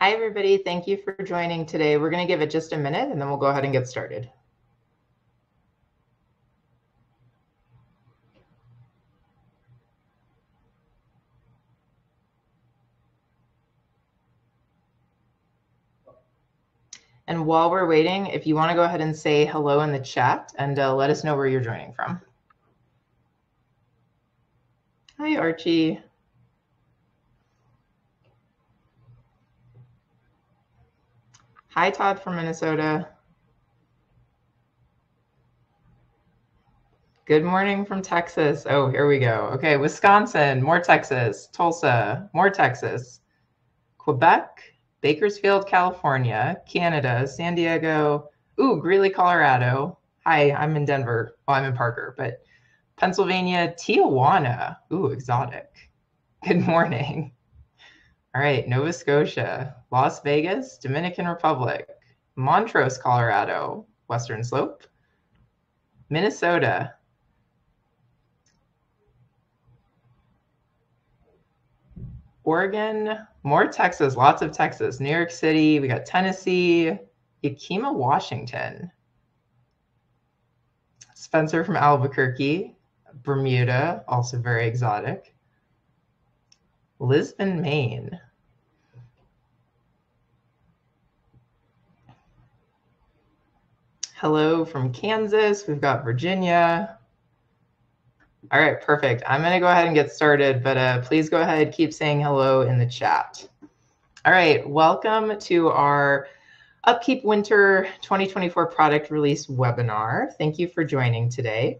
Hi, everybody. Thank you for joining today. We're going to give it just a minute and then we'll go ahead and get started. And while we're waiting, if you want to go ahead and say hello in the chat and uh, let us know where you're joining from. Hi, Archie. Hi, Todd from Minnesota. Good morning from Texas. Oh, here we go. Okay, Wisconsin, more Texas. Tulsa, more Texas. Quebec, Bakersfield, California, Canada, San Diego. Ooh, Greeley, Colorado. Hi, I'm in Denver. Well, I'm in Parker, but Pennsylvania, Tijuana. Ooh, exotic. Good morning. All right, Nova Scotia, Las Vegas, Dominican Republic, Montrose, Colorado, Western Slope, Minnesota, Oregon, more Texas, lots of Texas, New York City, we got Tennessee, Yakima, Washington, Spencer from Albuquerque, Bermuda, also very exotic, Lisbon, Maine. Hello from Kansas. We've got Virginia. All right, perfect. I'm going to go ahead and get started, but uh, please go ahead, keep saying hello in the chat. All right, welcome to our Upkeep Winter 2024 product release webinar. Thank you for joining today.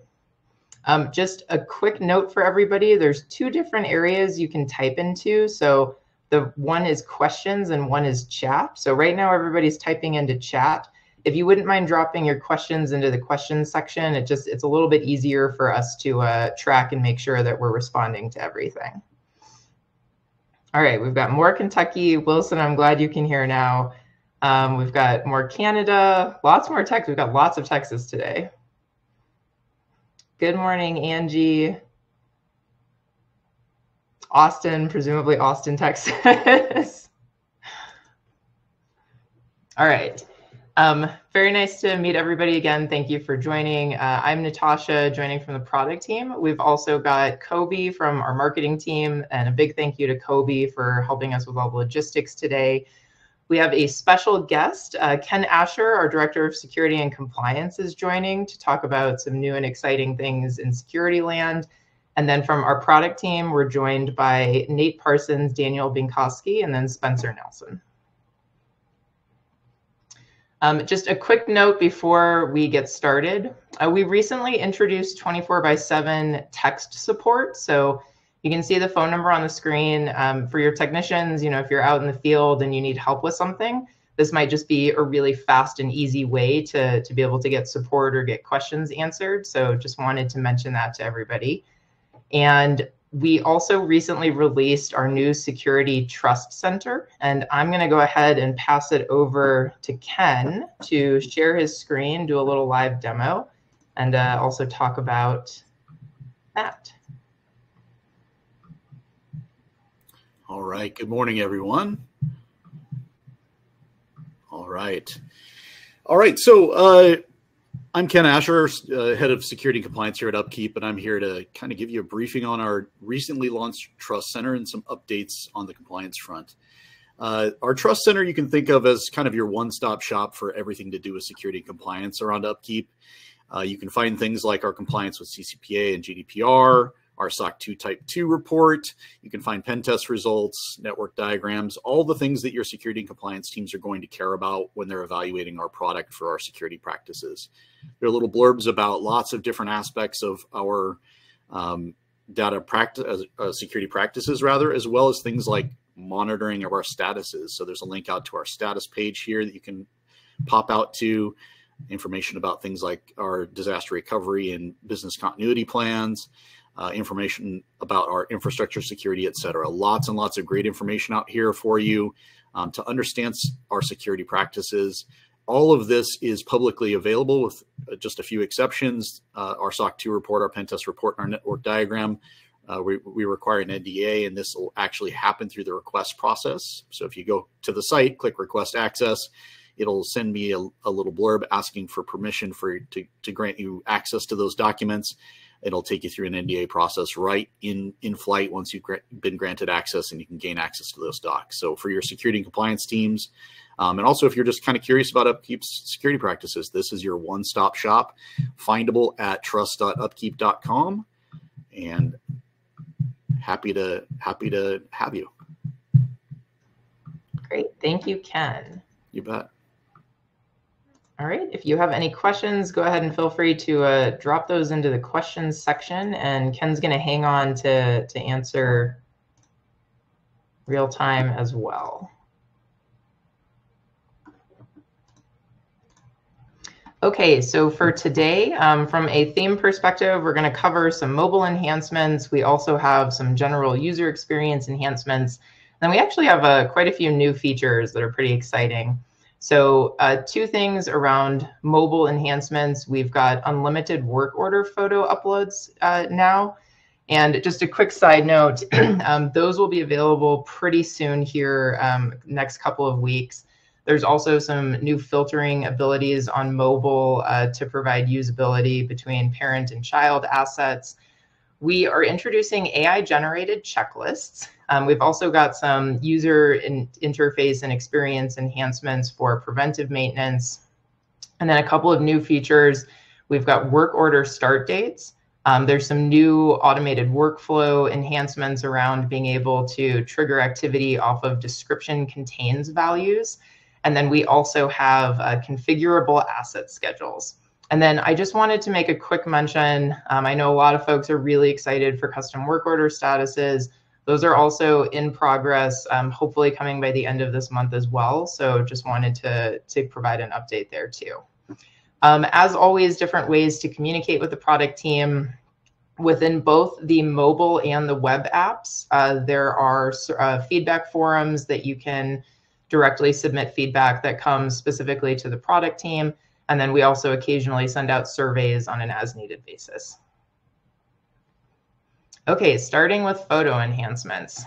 Um, just a quick note for everybody, there's two different areas you can type into. So the one is questions and one is chat. So right now everybody's typing into chat if you wouldn't mind dropping your questions into the questions section, it just it's a little bit easier for us to uh, track and make sure that we're responding to everything. All right, we've got more Kentucky. Wilson, I'm glad you can hear now. Um, we've got more Canada, lots more Texas. We've got lots of Texas today. Good morning, Angie. Austin, presumably Austin, Texas. All right. Um, very nice to meet everybody again. Thank you for joining. Uh, I'm Natasha, joining from the product team. We've also got Kobe from our marketing team, and a big thank you to Kobe for helping us with all the logistics today. We have a special guest, uh, Ken Asher, our Director of Security and Compliance, is joining to talk about some new and exciting things in security land. And then from our product team, we're joined by Nate Parsons, Daniel Binkowski, and then Spencer Nelson. Um, just a quick note before we get started. Uh, we recently introduced 24 by 7 text support. So you can see the phone number on the screen um, for your technicians. You know, if you're out in the field and you need help with something, this might just be a really fast and easy way to, to be able to get support or get questions answered. So just wanted to mention that to everybody. And we also recently released our new Security Trust Center, and I'm going to go ahead and pass it over to Ken to share his screen, do a little live demo, and uh, also talk about that. All right. Good morning, everyone. All right. All right. So, uh, I'm Ken Asher, uh, head of security and compliance here at Upkeep, and I'm here to kind of give you a briefing on our recently launched Trust Center and some updates on the compliance front. Uh, our Trust Center you can think of as kind of your one-stop shop for everything to do with security and compliance around Upkeep. Uh, you can find things like our compliance with CCPA and GDPR, our SOC 2 Type 2 report. You can find pen test results, network diagrams, all the things that your security and compliance teams are going to care about when they're evaluating our product for our security practices. There are little blurbs about lots of different aspects of our um, data practice, uh, security practices, rather, as well as things like monitoring of our statuses. So there's a link out to our status page here that you can pop out to information about things like our disaster recovery and business continuity plans, uh, information about our infrastructure security, et cetera. Lots and lots of great information out here for you um, to understand our security practices. All of this is publicly available with uh, just a few exceptions. Uh, our SOC 2 report, our pen test report, and our network diagram uh, we, we require an NDA, and this will actually happen through the request process. So if you go to the site, click request access, it'll send me a, a little blurb asking for permission for to, to grant you access to those documents. It'll take you through an NDA process right in in flight once you've been granted access, and you can gain access to those docs. So for your security and compliance teams, um, and also if you're just kind of curious about Upkeep's security practices, this is your one-stop shop, findable at trust.upkeep.com, and happy to happy to have you. Great, thank you, Ken. You bet. All right, if you have any questions, go ahead and feel free to uh, drop those into the questions section and Ken's gonna hang on to, to answer real time as well. Okay, so for today, um, from a theme perspective, we're going to cover some mobile enhancements. We also have some general user experience enhancements. And we actually have uh, quite a few new features that are pretty exciting. So uh, two things around mobile enhancements. We've got unlimited work order photo uploads uh, now. And just a quick side note, um, those will be available pretty soon here, um, next couple of weeks. There's also some new filtering abilities on mobile uh, to provide usability between parent and child assets. We are introducing AI generated checklists. Um, we've also got some user in interface and experience enhancements for preventive maintenance. And then a couple of new features. We've got work order start dates. Um, there's some new automated workflow enhancements around being able to trigger activity off of description contains values. And then we also have uh, configurable asset schedules. And then I just wanted to make a quick mention. Um, I know a lot of folks are really excited for custom work order statuses. Those are also in progress, um, hopefully coming by the end of this month as well. So just wanted to, to provide an update there too. Um, as always, different ways to communicate with the product team. Within both the mobile and the web apps, uh, there are uh, feedback forums that you can directly submit feedback that comes specifically to the product team. And then we also occasionally send out surveys on an as needed basis. Okay, starting with photo enhancements.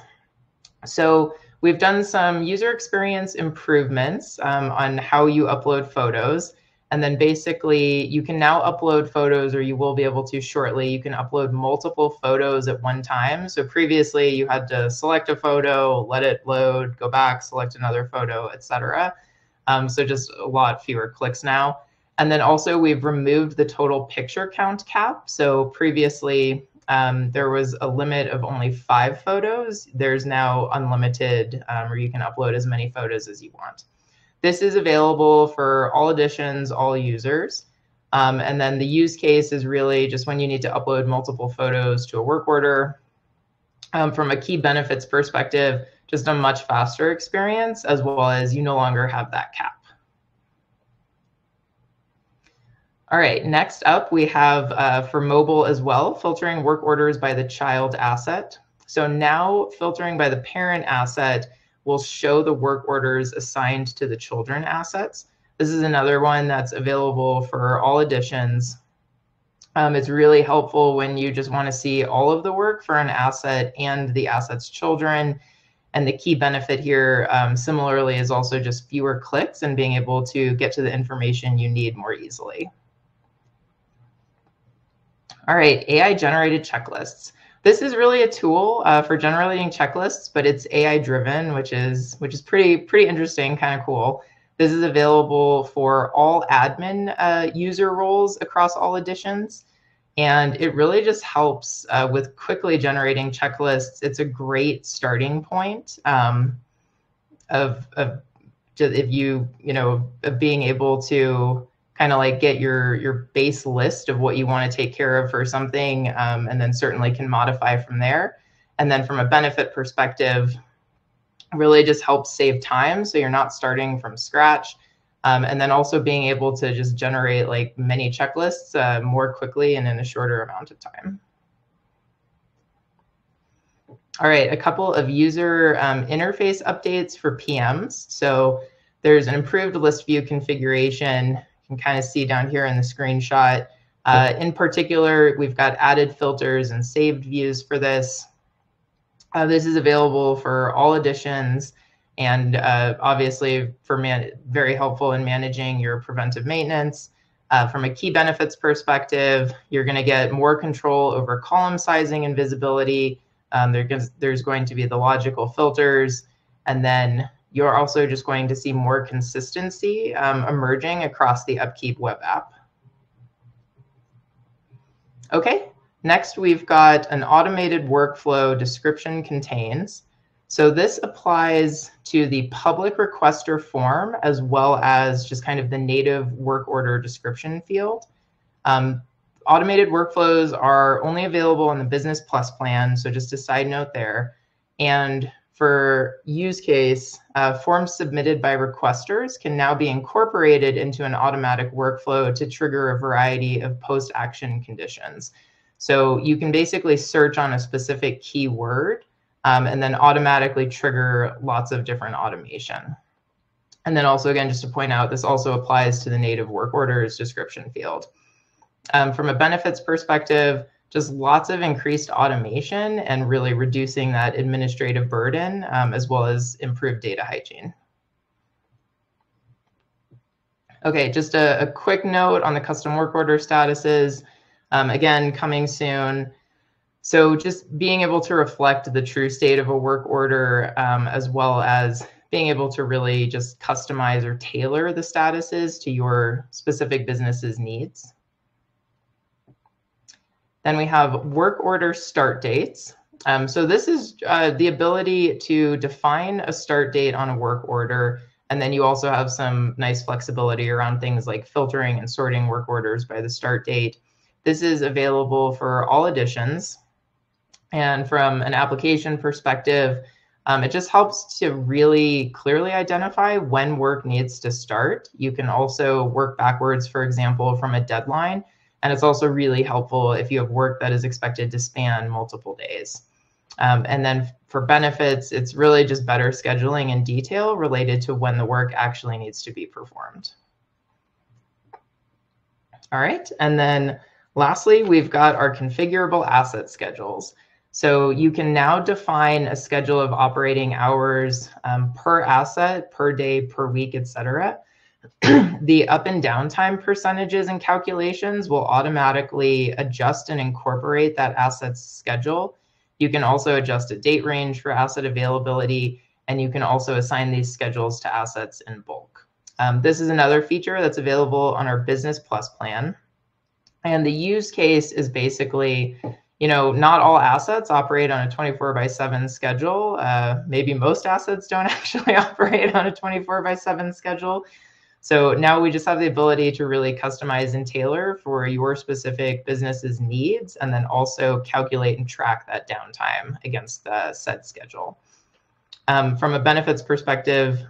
So we've done some user experience improvements um, on how you upload photos. And then basically you can now upload photos or you will be able to shortly. You can upload multiple photos at one time. So previously you had to select a photo, let it load, go back, select another photo, etc. Um, so just a lot fewer clicks now. And then also we've removed the total picture count cap. So previously um, there was a limit of only five photos. There's now unlimited, um, where you can upload as many photos as you want. This is available for all editions, all users. Um, and then the use case is really just when you need to upload multiple photos to a work order. Um, from a key benefits perspective, just a much faster experience, as well as you no longer have that cap. All right, next up we have uh, for mobile as well, filtering work orders by the child asset. So now filtering by the parent asset will show the work orders assigned to the children assets. This is another one that's available for all editions. Um, it's really helpful when you just want to see all of the work for an asset and the asset's children. And the key benefit here, um, similarly, is also just fewer clicks and being able to get to the information you need more easily. All right, AI generated checklists. This is really a tool uh, for generating checklists, but it's AI driven, which is which is pretty pretty interesting, kind of cool. This is available for all admin uh, user roles across all editions. And it really just helps uh, with quickly generating checklists. It's a great starting point um, of, of if you, you know, of being able to kind of like get your your base list of what you want to take care of for something um, and then certainly can modify from there. And then from a benefit perspective really just helps save time so you're not starting from scratch. Um, and then also being able to just generate like many checklists uh, more quickly and in a shorter amount of time. All right a couple of user um, interface updates for pms so there's an improved list view configuration can kind of see down here in the screenshot, Uh, in particular, we've got added filters and saved views for this. Uh, this is available for all editions and uh, obviously for man very helpful in managing your preventive maintenance. Uh, from a key benefits perspective, you're going to get more control over column sizing and visibility. Um, there, there's going to be the logical filters, and then you're also just going to see more consistency um, emerging across the Upkeep web app. Okay, next we've got an automated workflow description contains. So this applies to the public requester form as well as just kind of the native work order description field. Um, automated workflows are only available in the Business Plus plan, so just a side note there. And for use case, uh, forms submitted by requesters can now be incorporated into an automatic workflow to trigger a variety of post-action conditions. So you can basically search on a specific keyword um, and then automatically trigger lots of different automation. And then also, again, just to point out, this also applies to the native work orders description field. Um, from a benefits perspective, just lots of increased automation and really reducing that administrative burden, um, as well as improved data hygiene. Okay, just a, a, quick note on the custom work order statuses. Um, again, coming soon. So just being able to reflect the true state of a work order, um, as well as being able to really just customize or tailor the statuses to your specific business's needs. Then we have work order start dates. Um, so this is uh, the ability to define a start date on a work order. And then you also have some nice flexibility around things like filtering and sorting work orders by the start date. This is available for all editions. And from an application perspective, um, it just helps to really clearly identify when work needs to start. You can also work backwards, for example, from a deadline. And it's also really helpful if you have work that is expected to span multiple days. Um, and then for benefits, it's really just better scheduling in detail related to when the work actually needs to be performed. All right, and then lastly, we've got our configurable asset schedules. So you can now define a schedule of operating hours um, per asset, per day, per week, et cetera. the up and down time percentages and calculations will automatically adjust and incorporate that asset's schedule. You can also adjust a date range for asset availability, and you can also assign these schedules to assets in bulk. Um, this is another feature that's available on our Business Plus plan. And the use case is basically, you know, not all assets operate on a 24 by 7 schedule. Uh, maybe most assets don't actually operate on a 24 by 7 schedule. So now we just have the ability to really customize and tailor for your specific business's needs, and then also calculate and track that downtime against the set schedule. Um, from a benefits perspective,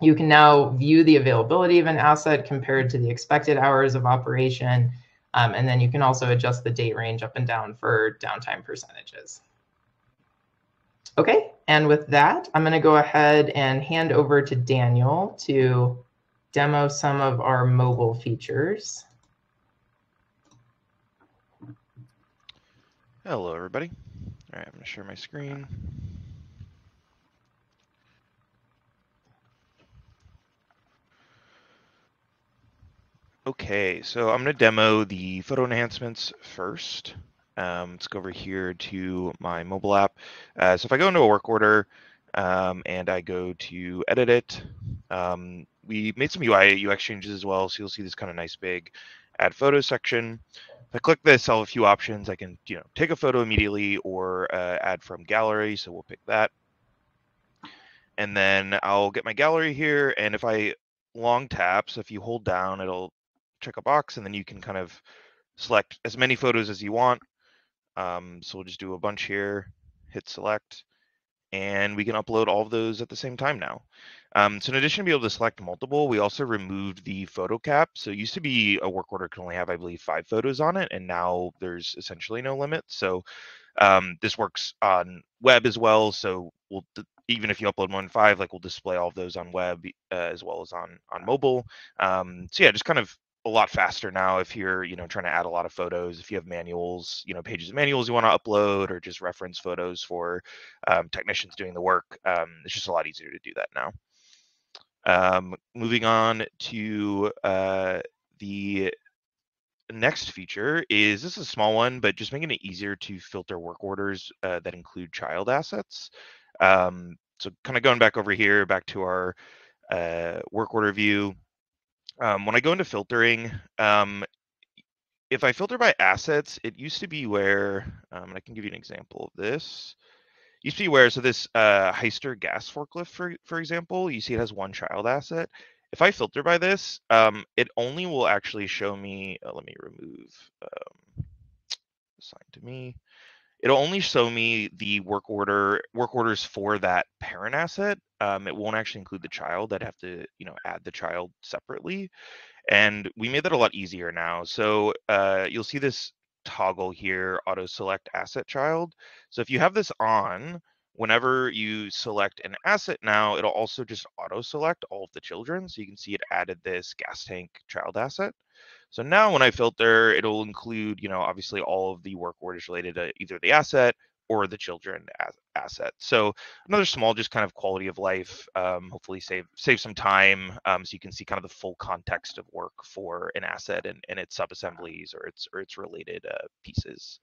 you can now view the availability of an asset compared to the expected hours of operation. Um, and then you can also adjust the date range up and down for downtime percentages. Okay, and with that, I'm going to go ahead and hand over to Daniel to demo some of our mobile features. Hello, everybody. All right, I'm going to share my screen. Okay, so I'm going to demo the photo enhancements first. Um, let's go over here to my mobile app. Uh, so if I go into a work order um, and I go to edit it, um, we made some UI UX changes as well. So you'll see this kind of nice big add photo section. If I click this, I'll have a few options. I can, you know, take a photo immediately or uh, add from gallery. So we'll pick that. And then I'll get my gallery here. And if I long tap, so if you hold down, it'll check a box and then you can kind of select as many photos as you want. Um, so we'll just do a bunch here, hit select, and we can upload all of those at the same time now. Um, so in addition to be able to select multiple, we also removed the photo cap. So it used to be a work order can only have, I believe, five photos on it, and now there's essentially no limit. So um, this works on web as well. So we'll even if you upload more than five, like we'll display all of those on web uh, as well as on on mobile. Um, so yeah, just kind of a lot faster now if you're you know trying to add a lot of photos if you have manuals you know pages of manuals you want to upload or just reference photos for um, technicians doing the work um, it's just a lot easier to do that now. Um, moving on to uh, the next feature is this is a small one but just making it easier to filter work orders uh, that include child assets. Um, so kind of going back over here back to our uh, work order view um, when I go into filtering, um, if I filter by assets, it used to be where, um, and I can give you an example of this. Used to be where, so this uh, Hyster gas forklift, for, for example, you see it has one child asset. If I filter by this, um, it only will actually show me, uh, let me remove um, assigned to me. It'll only show me the work order work orders for that parent asset. Um, it won't actually include the child. I'd have to, you know, add the child separately. And we made that a lot easier now. So uh, you'll see this toggle here, auto select asset child. So if you have this on, whenever you select an asset now, it'll also just auto select all of the children. So you can see it added this gas tank child asset. So now when I filter, it'll include, you know, obviously all of the work orders related to either the asset or the children as asset. So another small, just kind of quality of life, um, hopefully save save some time um, so you can see kind of the full context of work for an asset and, and its subassemblies or its or its related uh, pieces.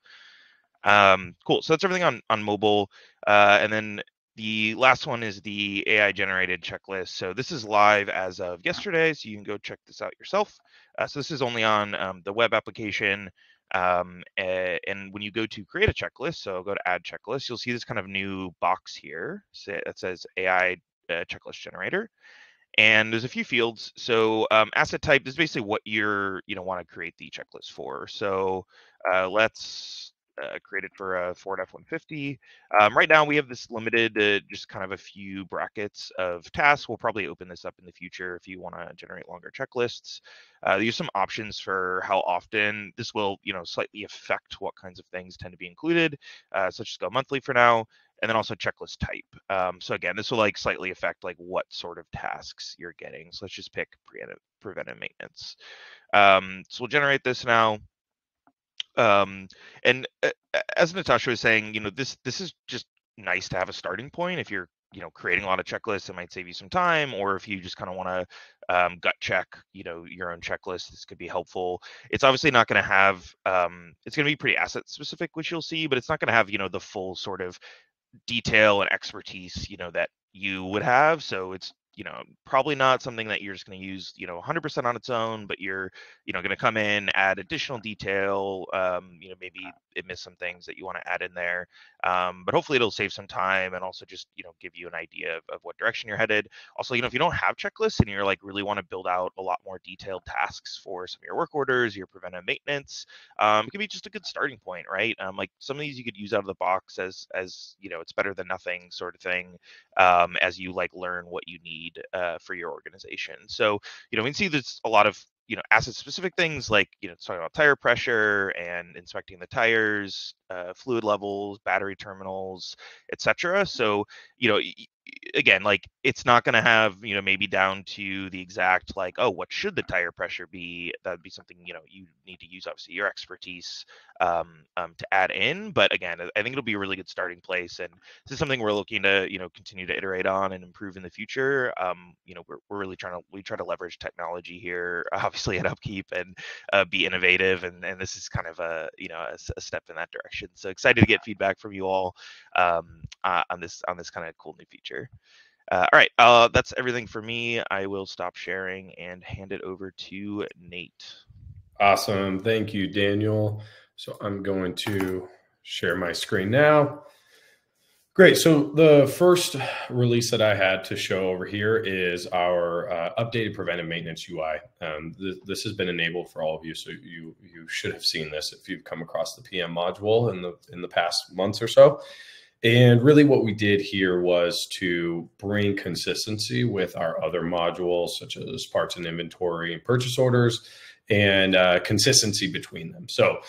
Um, cool. So that's everything on on mobile, uh, and then the last one is the AI generated checklist. So this is live as of yesterday, so you can go check this out yourself. Uh, so this is only on um, the web application. Um, and when you go to create a checklist, so go to add checklist, you'll see this kind of new box here that says AI uh, checklist generator. And there's a few fields. So um, asset type is basically what you're, you know, want to create the checklist for. So uh, let's uh, created for a Ford F-150. Um, right now, we have this limited to just kind of a few brackets of tasks. We'll probably open this up in the future if you want to generate longer checklists. Uh, there's some options for how often this will, you know, slightly affect what kinds of things tend to be included. Uh, so just go monthly for now, and then also checklist type. Um, so again, this will like slightly affect like what sort of tasks you're getting. So let's just pick preventive, preventive maintenance. Um, so we'll generate this now um, and uh, as Natasha was saying, you know, this this is just nice to have a starting point. If you're you know creating a lot of checklists it might save you some time or if you just kind of want to um, gut check you know your own checklist this could be helpful. It's obviously not going to have um, it's going to be pretty asset specific which you'll see but it's not going to have you know the full sort of detail and expertise you know that you would have. So it's you know probably not something that you're just going to use you know 100% on its own but you're you know going to come in add additional detail um, you know maybe it missed some things that you want to add in there um, but hopefully it'll save some time and also just you know give you an idea of, of what direction you're headed. Also you know if you don't have checklists and you're like really want to build out a lot more detailed tasks for some of your work orders your preventive maintenance um, it can be just a good starting point right? Um, like some of these you could use out of the box as as you know it's better than nothing sort of thing um, as you like learn what you need need uh, for your organization. So, you know, we see there's a lot of you know asset specific things like you know talking about tire pressure and inspecting the tires uh, fluid levels battery terminals etc so you know again like it's not going to have you know maybe down to the exact like oh what should the tire pressure be that would be something you know you need to use obviously your expertise um, um, to add in but again i think it'll be a really good starting place and this is something we're looking to you know continue to iterate on and improve in the future um, you know we're, we're really trying to we try to leverage technology here obviously at upkeep and uh, be innovative and and this is kind of a you know a, a step in that direction so excited to get feedback from you all um, uh, on this on this kind of cool new feature uh, all right, uh, that's everything for me. I will stop sharing and hand it over to Nate. Awesome. Thank you, Daniel. So I'm going to share my screen now. Great. So the first release that I had to show over here is our uh, updated preventive maintenance UI. Um, th this has been enabled for all of you, so you you should have seen this if you've come across the PM module in the in the past months or so. And really, what we did here was to bring consistency with our other modules, such as parts and inventory and purchase orders, and uh, consistency between them. So,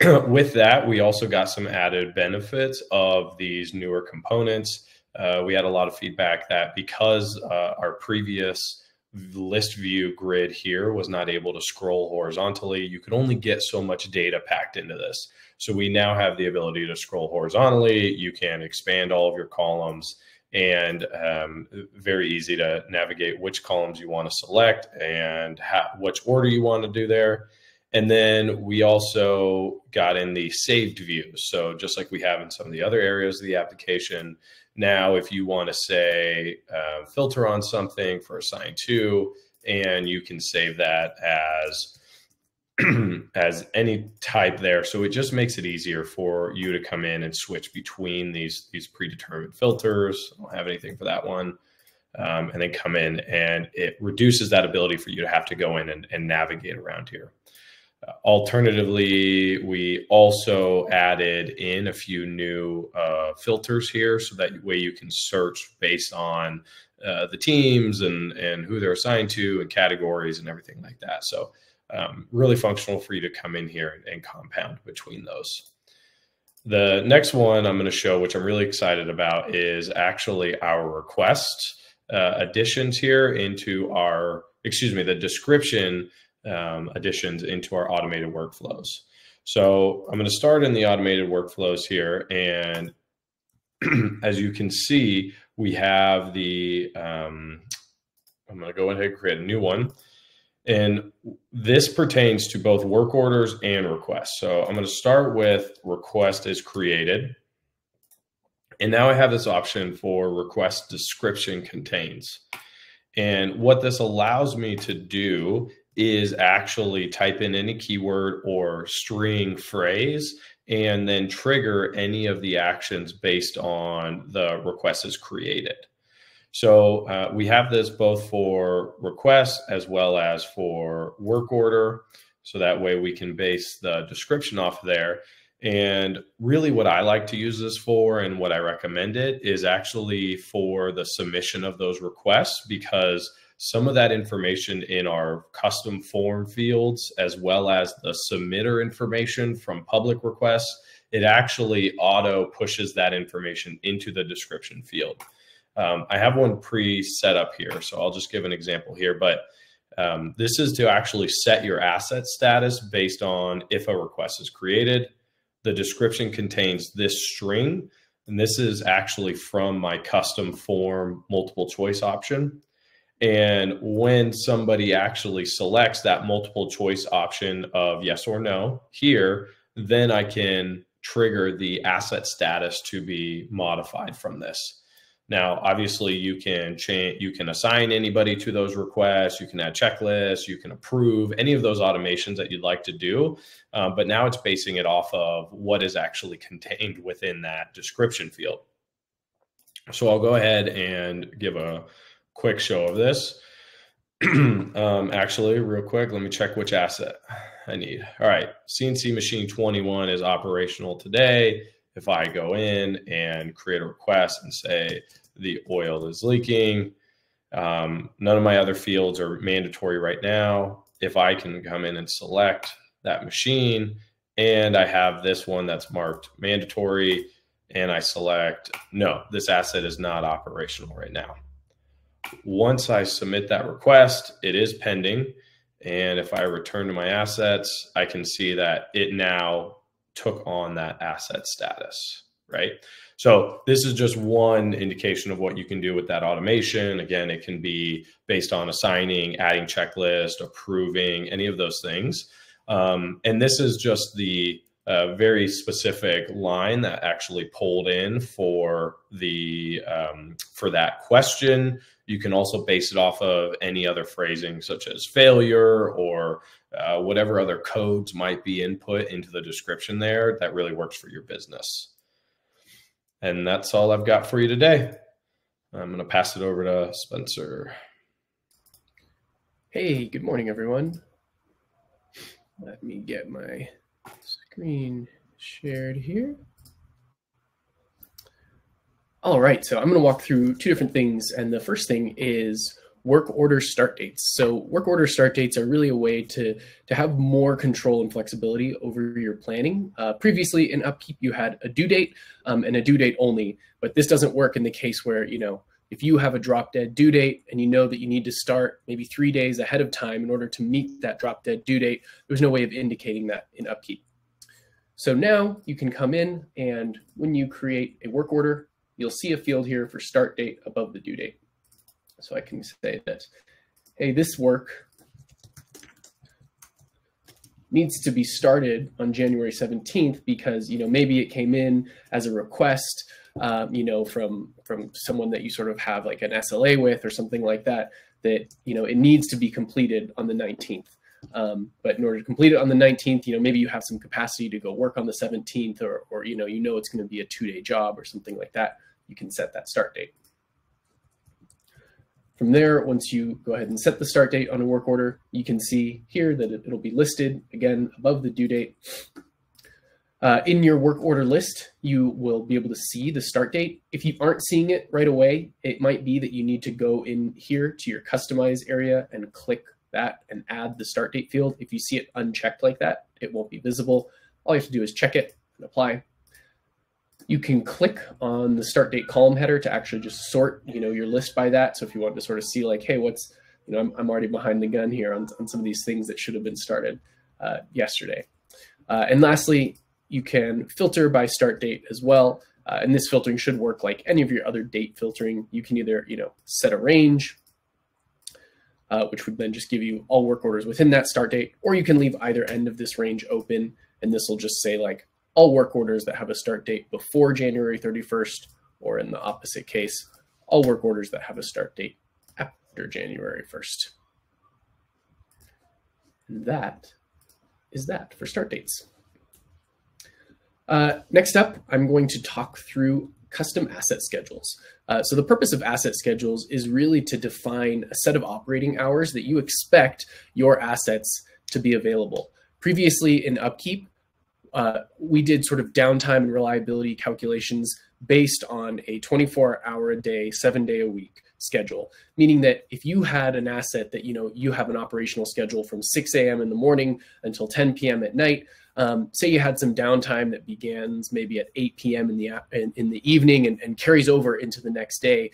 with that, we also got some added benefits of these newer components. Uh, we had a lot of feedback that because uh, our previous list view grid here was not able to scroll horizontally. You could only get so much data packed into this. So we now have the ability to scroll horizontally. You can expand all of your columns and um, very easy to navigate which columns you want to select and which order you want to do there. And then we also got in the saved views. So just like we have in some of the other areas of the application, now if you want to say uh, filter on something for assign to, and you can save that as as any type there. So it just makes it easier for you to come in and switch between these these predetermined filters. I don't have anything for that one. Um, and then come in and it reduces that ability for you to have to go in and, and navigate around here. Alternatively, we also added in a few new uh, filters here so that way you can search based on uh, the teams and, and who they're assigned to and categories and everything like that. So um, really functional for you to come in here and, and compound between those. The next one I'm going to show, which I'm really excited about, is actually our request uh, additions here into our, excuse me, the description um, additions into our automated workflows. So I'm going to start in the automated workflows here. And as you can see, we have the, um, I'm going to go ahead and create a new one. And this pertains to both work orders and requests. So I'm going to start with request is created. And now I have this option for request description contains. And what this allows me to do is actually type in any keyword or string phrase and then trigger any of the actions based on the request is created. So uh, we have this both for requests as well as for work order. So that way we can base the description off of there. And really, what I like to use this for and what I recommend it is actually for the submission of those requests because some of that information in our custom form fields, as well as the submitter information from public requests, it actually auto pushes that information into the description field. Um, I have one pre-set up here, so I'll just give an example here. But um, this is to actually set your asset status based on if a request is created. The description contains this string, and this is actually from my custom form multiple choice option. And when somebody actually selects that multiple choice option of yes or no here, then I can trigger the asset status to be modified from this. Now, obviously, you can change, you can assign anybody to those requests. You can add checklists. You can approve any of those automations that you'd like to do. Um, but now it's basing it off of what is actually contained within that description field. So I'll go ahead and give a quick show of this. um, actually, real quick, let me check which asset I need. All right, CNC machine 21 is operational today if I go in and create a request and say the oil is leaking, um, none of my other fields are mandatory right now. If I can come in and select that machine and I have this one that's marked mandatory and I select, no, this asset is not operational right now. Once I submit that request, it is pending. And if I return to my assets, I can see that it now took on that asset status, right? So this is just one indication of what you can do with that automation. Again, it can be based on assigning, adding checklist, approving, any of those things. Um, and this is just the uh, very specific line that actually pulled in for the um, for that question. You can also base it off of any other phrasing such as failure or uh, whatever other codes might be input into the description there that really works for your business. And that's all I've got for you today. I'm going to pass it over to Spencer. Hey, good morning, everyone. Let me get my screen shared here. All right, so I'm going to walk through two different things. And the first thing is work order start dates. So work order start dates are really a way to, to have more control and flexibility over your planning. Uh, previously in Upkeep, you had a due date um, and a due date only, but this doesn't work in the case where, you know, if you have a drop dead due date and you know that you need to start maybe three days ahead of time in order to meet that drop dead due date, there's no way of indicating that in upkeep. So now you can come in and when you create a work order, you'll see a field here for start date above the due date. So I can say that, hey, this work needs to be started on January 17th because, you know, maybe it came in as a request um, you know, from from someone that you sort of have like an SLA with or something like that, that you know it needs to be completed on the 19th. Um, but in order to complete it on the 19th, you know, maybe you have some capacity to go work on the 17th, or or you know, you know it's going to be a two-day job or something like that. You can set that start date. From there, once you go ahead and set the start date on a work order, you can see here that it, will be listed again above the due date. Uh, in your work order list, you will be able to see the start date. If you aren't seeing it right away, it might be that you need to go in here to your customize area and click that and add the start date field. If you see it unchecked like that, it won't be visible. All you have to do is check it and apply. You can click on the start date column header to actually just sort, you know, your list by that. So if you want to sort of see like, hey, what's, you know, I'm, I'm already behind the gun here on, on some of these things that should have been started uh, yesterday. Uh, and lastly, you can filter by start date as well. Uh, and this filtering should work like any of your other date filtering. You can either, you know, set a range, uh, which would then just give you all work orders within that start date, or you can leave either end of this range open, and this will just say like all work orders that have a start date before January 31st, or in the opposite case, all work orders that have a start date after January 1st. And that is that for start dates. Uh, next up, I'm going to talk through custom asset schedules. Uh, so the purpose of asset schedules is really to define a set of operating hours that you expect your assets to be available. Previously in Upkeep, uh, we did sort of downtime and reliability calculations based on a 24 hour a day, seven day a week schedule, meaning that if you had an asset that, you know, you have an operational schedule from 6 a.m. in the morning until 10 p.m. at night, um, say you had some downtime that begins maybe at 8 p.m. in the in, in the evening and, and carries over into the next day,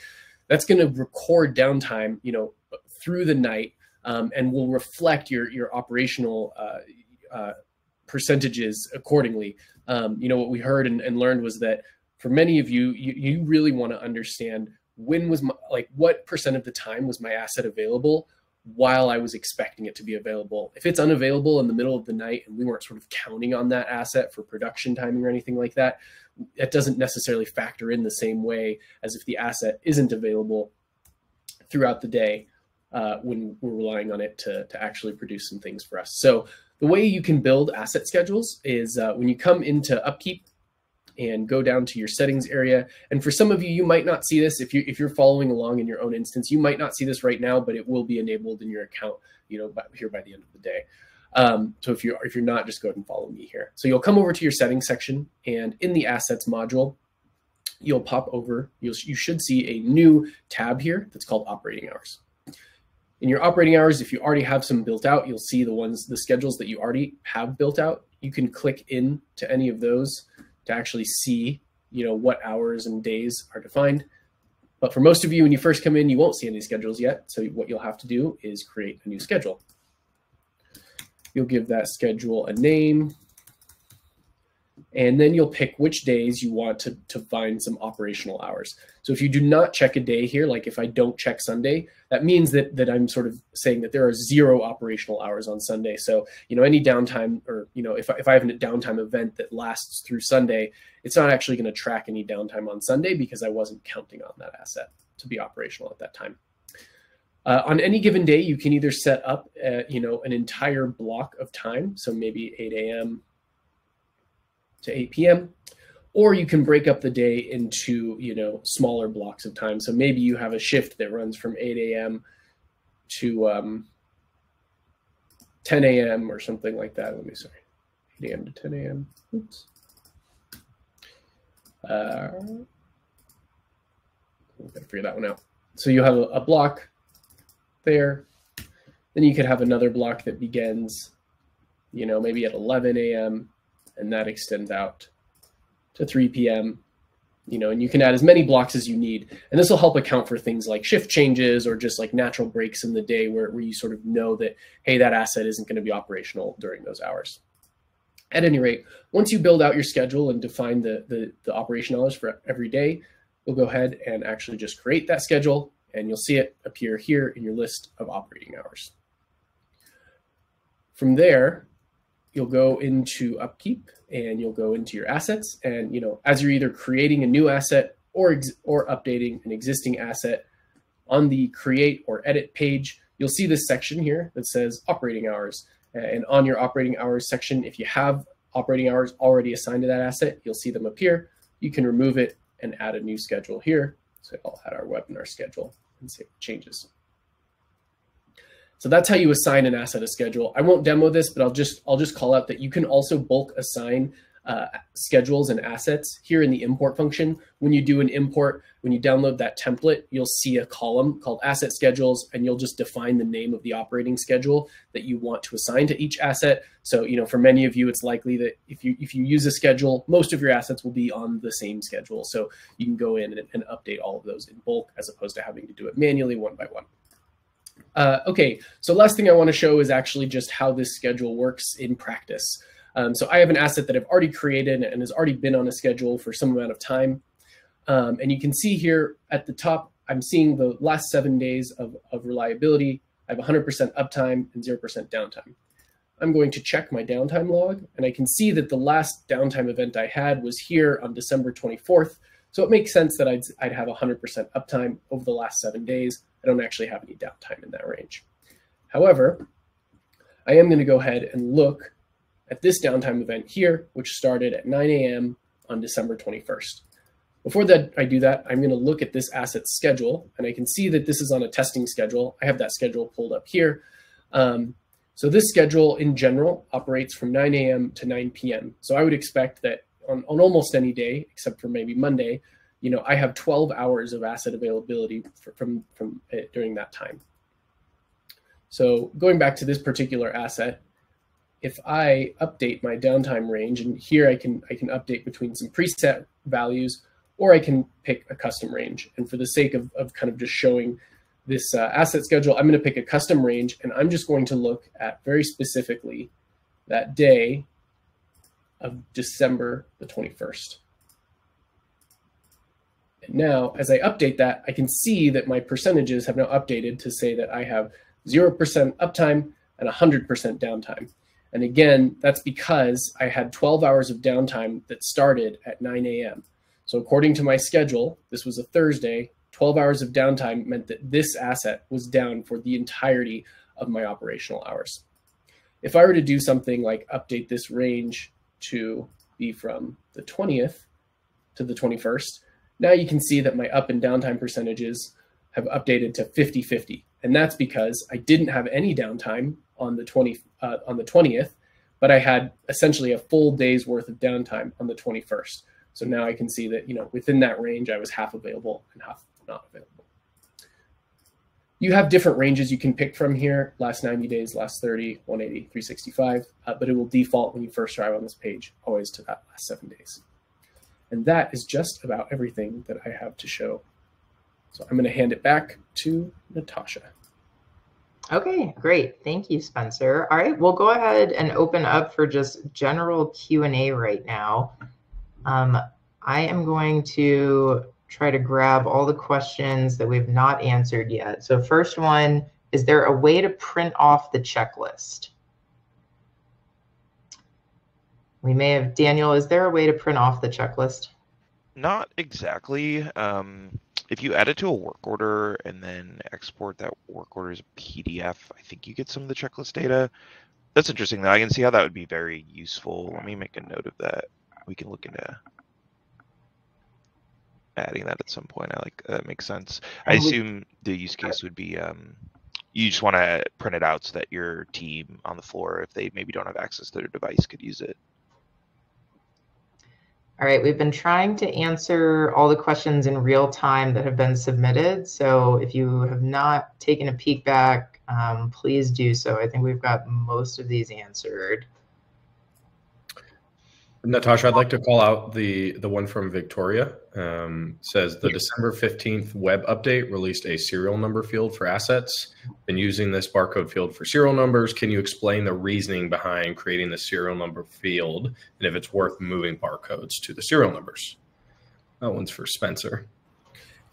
that's going to record downtime, you know, through the night um, and will reflect your your operational uh, uh, percentages accordingly. Um, you know, what we heard and, and, learned was that for many of you, you, you really want to understand when was my, like what percent of the time was my asset available while I was expecting it to be available. If it's unavailable in the middle of the night and we weren't sort of counting on that asset for production timing or anything like that, that doesn't necessarily factor in the same way as if the asset isn't available throughout the day uh, when we're relying on it to, to actually produce some things for us. So the way you can build asset schedules is uh, when you come into Upkeep, and go down to your settings area. And for some of you, you might not see this if you if you're following along in your own instance. You might not see this right now, but it will be enabled in your account, you know, by, here by the end of the day. Um, so if you're if you're not, just go ahead and follow me here. So you'll come over to your settings section, and in the assets module, you'll pop over. You'll you should see a new tab here that's called operating hours. In your operating hours, if you already have some built out, you'll see the ones the schedules that you already have built out. You can click in to any of those to actually see, you know, what hours and days are defined. But for most of you, when you first come in, you won't see any schedules yet. So what you'll have to do is create a new schedule. You'll give that schedule a name and then you'll pick which days you want to, to find some operational hours. So if you do not check a day here, like if I don't check Sunday, that means that, that I'm sort of saying that there are zero operational hours on Sunday. So, you know, any downtime or, you know, if, if I have a downtime event that lasts through Sunday, it's not actually going to track any downtime on Sunday because I wasn't counting on that asset to be operational at that time. Uh, on any given day, you can either set up, uh, you know, an entire block of time. So maybe 8 a.m., to 8 p.m. Or you can break up the day into, you know, smaller blocks of time. So maybe you have a shift that runs from 8 a.m. to um, 10 a.m. or something like that. Let me sorry, 8 a.m. to 10 a.m. Oops. Uh, gotta figure that one out. So you have a, a block there. Then you could have another block that begins, you know, maybe at 11 a.m and that extends out to 3 p.m. you know, and you can add as many blocks as you need. And this will help account for things like shift changes or just like natural breaks in the day where, where you sort of know that, hey, that asset isn't going to be operational during those hours. At any rate, once you build out your schedule and define the, the, the operation hours for every day, we'll go ahead and actually just create that schedule and you'll see it appear here in your list of operating hours. From there, you'll go into upkeep and you'll go into your assets. And you know as you're either creating a new asset or or updating an existing asset on the create or edit page you'll see this section here that says operating hours. And on your operating hours section if you have operating hours already assigned to that asset you'll see them appear you can remove it and add a new schedule here. So I'll add our webinar schedule and save changes so that's how you assign an asset a schedule. I won't demo this, but I'll just I'll just call out that you can also bulk assign uh, schedules and assets here in the import function. When you do an import, when you download that template, you'll see a column called asset schedules, and you'll just define the name of the operating schedule that you want to assign to each asset. So, you know, for many of you, it's likely that if you if you use a schedule, most of your assets will be on the same schedule. So you can go in and, and update all of those in bulk as opposed to having to do it manually one by one. Uh, okay, so last thing I want to show is actually just how this schedule works in practice. Um, so I have an asset that I've already created and has already been on a schedule for some amount of time. Um, and you can see here at the top, I'm seeing the last seven days of, of reliability. I have 100% uptime and 0% downtime. I'm going to check my downtime log, and I can see that the last downtime event I had was here on December 24th. So it makes sense that I'd, I'd have 100% uptime over the last seven days. I don't actually have any downtime in that range. However, I am going to go ahead and look at this downtime event here, which started at 9 a.m. on December 21st. Before that, I do that, I'm going to look at this asset schedule, and I can see that this is on a testing schedule. I have that schedule pulled up here. Um, so this schedule in general operates from 9 a.m. to 9 p.m. So I would expect that on, on almost any day, except for maybe Monday, you know, I have 12 hours of asset availability for, from, from it during that time. So going back to this particular asset, if I update my downtime range, and here I can, I can update between some preset values, or I can pick a custom range. And for the sake of, of kind of just showing this uh, asset schedule, I'm going to pick a custom range, and I'm just going to look at very specifically that day of December the 21st. And now, as I update that, I can see that my percentages have now updated to say that I have 0% uptime and 100% downtime. And again, that's because I had 12 hours of downtime that started at 9 a.m. So according to my schedule, this was a Thursday, 12 hours of downtime meant that this asset was down for the entirety of my operational hours. If I were to do something like update this range to be from the 20th to the 21st, now you can see that my up and downtime percentages have updated to 50-50. And that's because I didn't have any downtime on the 20 uh, on the 20th, but I had essentially a full day's worth of downtime on the 21st. So now I can see that, you know, within that range, I was half available and half not available. You have different ranges you can pick from here, last 90 days, last 30, 180, 365, uh, but it will default when you first arrive on this page always to that last seven days. And that is just about everything that I have to show. So I'm going to hand it back to Natasha. Okay, great. Thank you, Spencer. All right, we'll go ahead and open up for just general Q&A right now. Um, I am going to try to grab all the questions that we've not answered yet. So first one, is there a way to print off the checklist? We may have, Daniel, is there a way to print off the checklist? Not exactly. Um, if you add it to a work order and then export that work order as a PDF, I think you get some of the checklist data. That's interesting though. I can see how that would be very useful. Let me make a note of that. We can look into adding that at some point. I like that makes sense. I assume the use case would be um, you just want to print it out so that your team on the floor, if they maybe don't have access to their device, could use it. All right, we've been trying to answer all the questions in real time that have been submitted. So if you have not taken a peek back, um, please do so. I think we've got most of these answered. Natasha, I'd like to call out the the one from Victoria. Um, says the December fifteenth web update released a serial number field for assets. Been using this barcode field for serial numbers. Can you explain the reasoning behind creating the serial number field and if it's worth moving barcodes to the serial numbers? That one's for Spencer.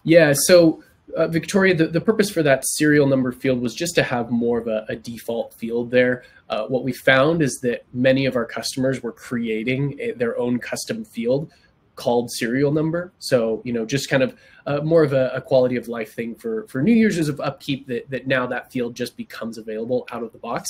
Yeah. So uh, Victoria, the, the purpose for that serial number field was just to have more of a, a default field there. Uh, what we found is that many of our customers were creating a, their own custom field called serial number. So, you know, just kind of uh, more of a, a, quality of life thing for, for new users of Upkeep that, that now that field just becomes available out of the box.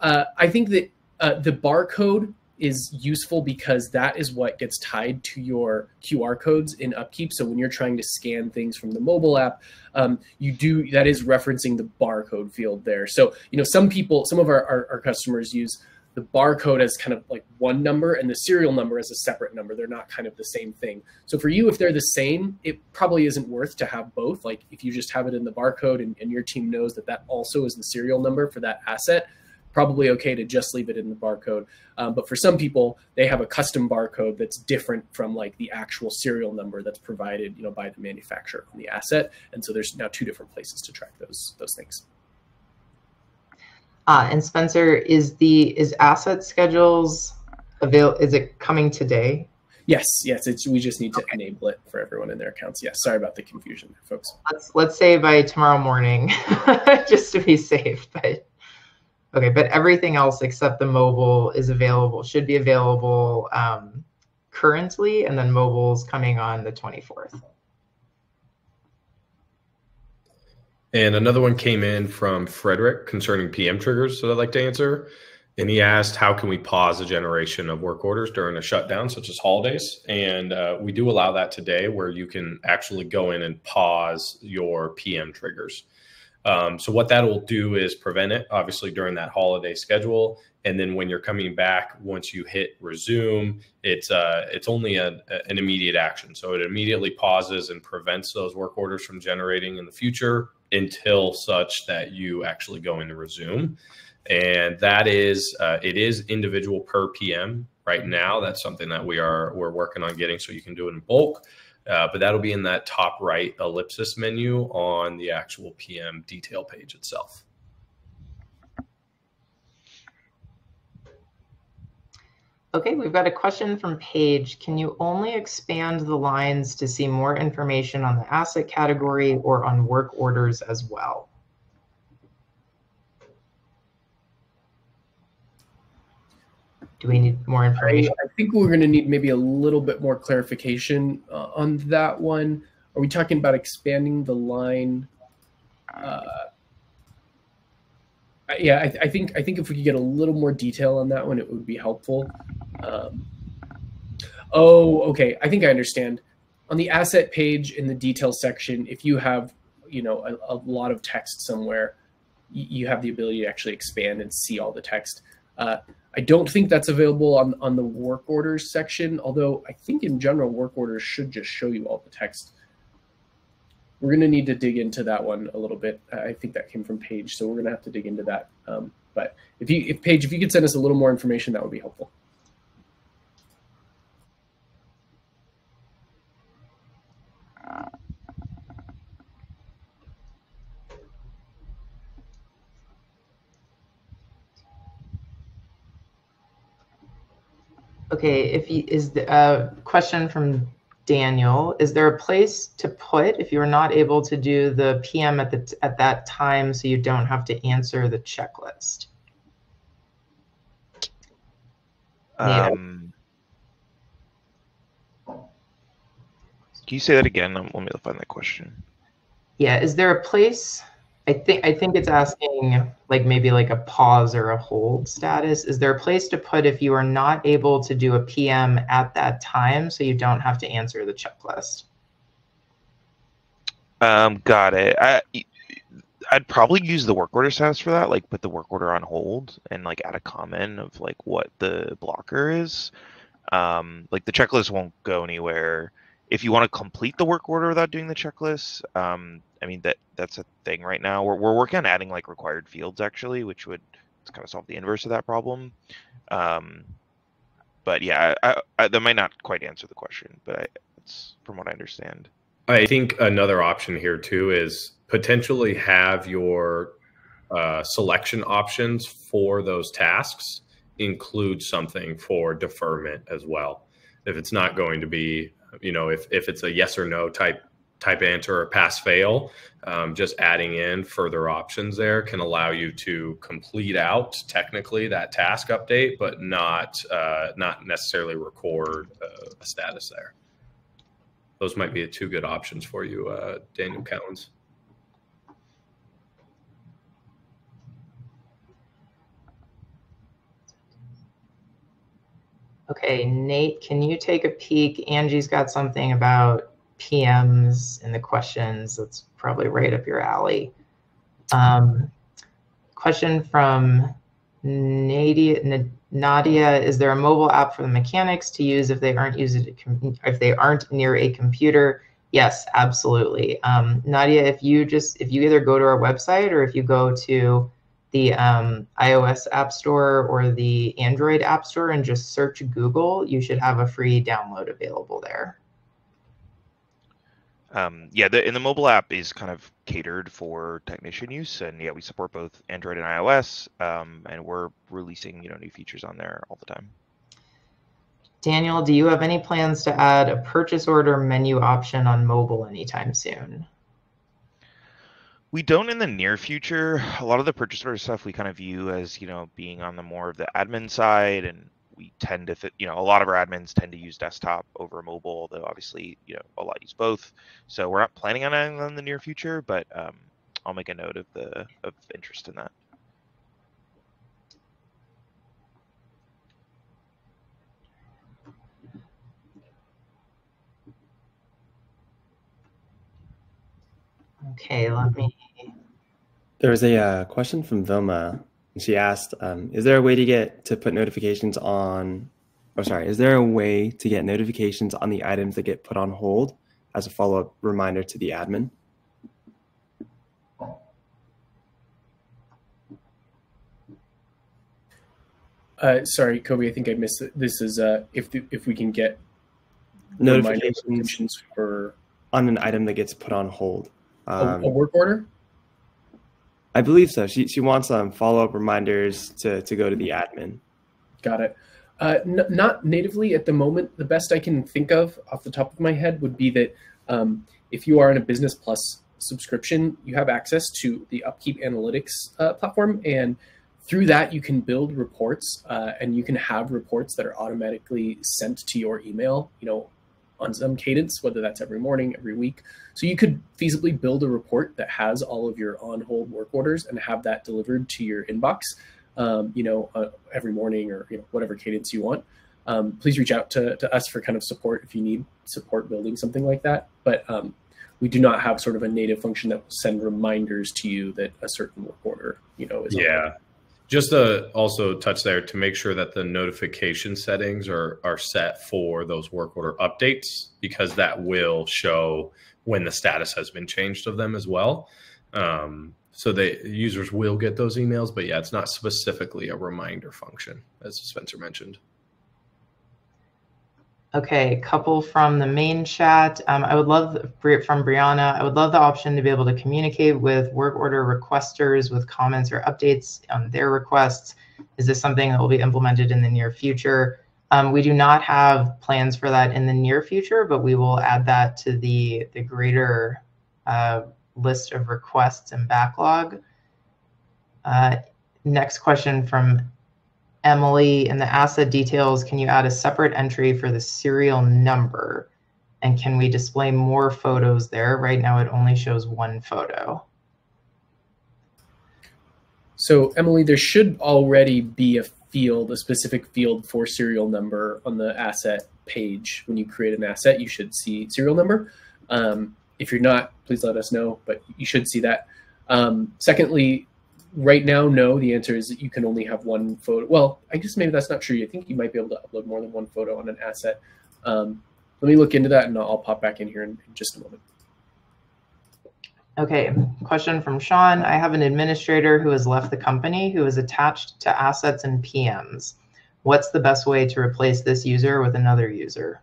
Uh, I think that uh, the barcode is useful because that is what gets tied to your QR codes in Upkeep. So when you're trying to scan things from the mobile app, um, you do that is referencing the barcode field there. So you know some people, some of our, our, our customers use the barcode as kind of like one number and the serial number as a separate number. They're not kind of the same thing. So for you, if they're the same, it probably isn't worth to have both. Like if you just have it in the barcode and, and your team knows that that also is the serial number for that asset, probably okay to just leave it in the barcode. Um, but for some people, they have a custom barcode that's different from like the actual serial number that's provided, you know, by the manufacturer on the asset. And so there's now two different places to track those those things. Uh, and Spencer, is the is asset schedules avail? Is it coming today? Yes, yes. It's we just need to okay. enable it for everyone in their accounts. Yes. Sorry about the confusion, folks. Let's let's say by tomorrow morning, just to be safe. But Okay, but everything else except the mobile is available, should be available um, currently, and then mobile's coming on the 24th. And another one came in from Frederick concerning PM triggers that I'd like to answer. And he asked, how can we pause a generation of work orders during a shutdown, such as holidays? And uh, we do allow that today where you can actually go in and pause your PM triggers. Um, so what that will do is prevent it, obviously during that holiday schedule, and then when you're coming back, once you hit resume, it's uh, it's only a, an immediate action. So it immediately pauses and prevents those work orders from generating in the future until such that you actually go into resume. And that is uh, it is individual per PM right now. That's something that we are we're working on getting so you can do it in bulk. Uh, but that'll be in that top right ellipsis menu on the actual PM detail page itself. Okay, we've got a question from Paige. Can you only expand the lines to see more information on the asset category or on work orders as well? Do we need more information? I, I think we're going to need maybe a little bit more clarification uh, on that one. Are we talking about expanding the line? Uh, yeah, I, I, think I think if we could get a little more detail on that one, it would be helpful. Um, oh, okay. I think I understand. On the asset page in the details section, if you have you know a, a lot of text somewhere, you have the ability to actually expand and see all the text. Uh, I don't think that's available on, on the work orders section, although I think in general, work orders should just show you all the text. We're going to need to dig into that one a little bit. I think that came from Paige, so we're going to have to dig into that. Um, but if you, if Paige, if you could send us a little more information, that would be helpful. Okay, if you, is the uh, question from Daniel, is there a place to put if you're not able to do the PM at the at that time so you don't have to answer the checklist? Um, can you say that again? Let me find that question. Yeah, is there a place I think I think it's asking like maybe like a pause or a hold status. Is there a place to put if you are not able to do a PM at that time so you don't have to answer the checklist? Um, got it. I I'd probably use the work order status for that, like put the work order on hold and like add a comment of like what the blocker is. Um, like the checklist won't go anywhere if you want to complete the work order without doing the checklist, um, I mean that that's a thing right now. We're we're working on adding like required fields actually, which would kind of solve the inverse of that problem. Um, but yeah, I, I, that might not quite answer the question, but I, it's from what I understand. I think another option here too is potentially have your uh, selection options for those tasks include something for deferment as well. If it's not going to be, you know, if, if it's a yes or no type type answer or pass fail, um, just adding in further options there can allow you to complete out technically that task update, but not uh, not necessarily record uh, a status there. Those might be two good options for you, uh, Daniel Cowens. Okay, Nate, can you take a peek? Angie's got something about PMs in the questions. That's probably right up your alley. Um, question from Nadia, Nadia, is there a mobile app for the mechanics to use if they aren't using if they aren't near a computer? Yes, absolutely. Um, Nadia, if you just if you either go to our website or if you go to the um, iOS App Store or the Android App Store and just search Google, you should have a free download available there. Um, yeah, the, and the mobile app is kind of catered for technician use, and yeah, we support both Android and iOS, um, and we're releasing you know new features on there all the time. Daniel, do you have any plans to add a purchase order menu option on mobile anytime soon? We don't in the near future. A lot of the purchase order stuff we kind of view as, you know, being on the more of the admin side and we tend to, th- you know, a lot of our admins tend to use desktop over mobile, though obviously, you know, a lot use both. So we're not planning on adding them in the near future, but um, I'll make a note of the of interest in that. Okay, let me. There was a uh, question from Vilma. She asked, um, "Is there a way to get to put notifications on? Oh, sorry. Is there a way to get notifications on the items that get put on hold as a follow-up reminder to the admin?" Uh, sorry, Kobe. I think I missed it. This is uh, if the, if we can get notifications for on an item that gets put on hold. Um, a, a, work order? I believe so. She she wants um, follow up reminders to to go to the admin. Got it. Uh, n- not natively at the moment. The best I can think of off the top of my head would be that um, if you are in a Business Plus subscription, you have access to the Upkeep Analytics uh, platform, and through that you can build reports, uh, and you can have reports that are automatically sent to your email. You know, on some cadence, whether that's every morning, every week. So you could feasibly build a report that has all of your on hold work orders and have that delivered to your inbox, um, you know, uh, every morning or you know whatever cadence you want. Um, please reach out to, to us for kind of support if you need support building something like that. But um, we do not have sort of a native function that will send reminders to you that a certain work order, you know, is yeah. Just to also touch there to make sure that the notification settings are are set for those work order updates because that will show when the status has been changed of them as well. Um, so the users will get those emails, but yeah, it's not specifically a reminder function, as Spencer mentioned. Okay, couple from the main chat. Um, I would love from Brianna. I would love the option to be able to communicate with work order requesters with comments or updates on their requests. Is this something that will be implemented in the near future? Um, we do not have plans for that in the near future, but we will add that to the the greater uh, list of requests and backlog. Uh, next question from Emily, in the asset details, can you add a separate entry for the serial number? And can we display more photos there? Right now, it only shows one photo. So, Emily, there should already be a field, a specific field for serial number on the asset page. When you create an asset, you should see serial number. Um, if you're not, please let us know, but you should see that. Um, secondly, right now, no. The answer is that you can only have one photo. Well, I guess maybe that's not true. I think you might be able to upload more than one photo on an asset. Um, let me look into that and I'll pop back in here in, in just a moment. Okay, question from Sean. I have an administrator who has left the company who is attached to assets and PMs. What's the best way to replace this user with another user?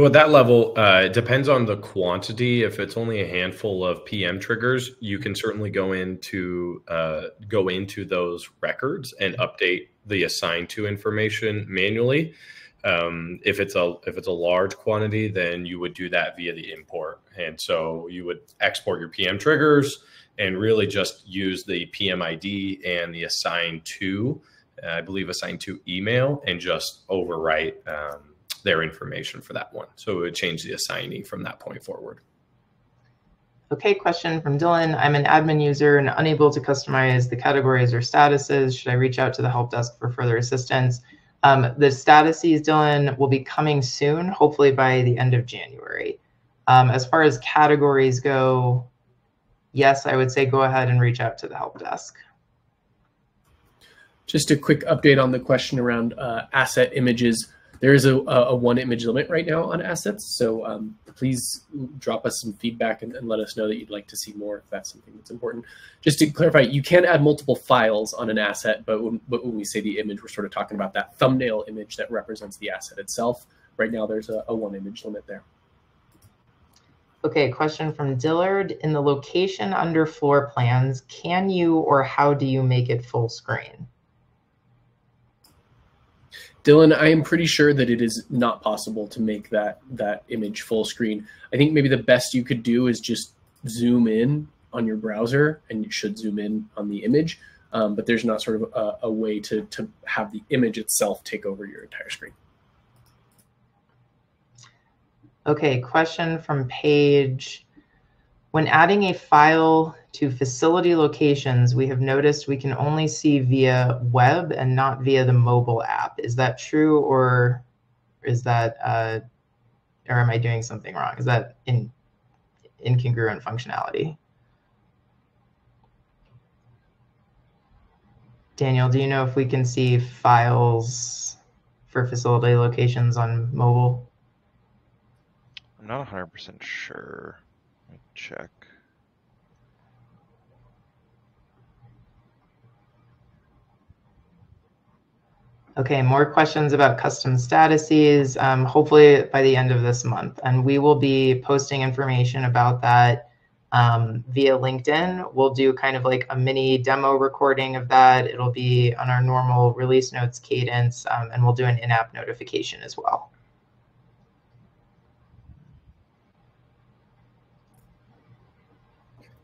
So at that level, uh, it depends on the quantity. If it's only a handful of PM triggers, you can certainly go into uh, go into those records and update the assigned to information manually. Um, if it's a if it's a large quantity, then you would do that via the import, and so you would export your PM triggers and really just use the PM ID and the assigned to, I believe assigned to email, and just overwrite. Um, their information for that one. So it would change the assignee from that point forward. Okay, question from Dylan. I'm an admin user and unable to customize the categories or statuses. Should I reach out to the help desk for further assistance? Um, the statuses, Dylan, will be coming soon, hopefully by the end of January. Um, as far as categories go, yes, I would say go ahead and reach out to the help desk. Just a quick update on the question around uh, asset images. There is a, a one image limit right now on assets, so um, please drop us some feedback and, and, let us know that you'd like to see more if that's something that's important. Just to clarify, you can add multiple files on an asset, but when, but when we say the image, we're sort of talking about that thumbnail image that represents the asset itself. Right now, there's a, a one image limit there. Okay, question from Dillard. In the location under floor plans, can you or how do you make it full screen? Dylan, I am pretty sure that it is not possible to make that that image full screen. I think maybe the best you could do is just zoom in on your browser, and you should zoom in on the image. Um, but there's not sort of a, a way to to have the image itself take over your entire screen. Okay, question from Paige. When adding a file to facility locations, we have noticed we can only see via web and not via the mobile app. Is that true or is that, uh, or am I doing something wrong? Is that in incongruent functionality? Daniel, do you know if we can see files for facility locations on mobile? I'm not 100% sure. Let me check. Okay, more questions about custom statuses, um, hopefully by the end of this month. And we will be posting information about that um, via LinkedIn. We'll do kind of like a mini demo recording of that. It'll be on our normal release notes cadence, um, and we'll do an in-app notification as well.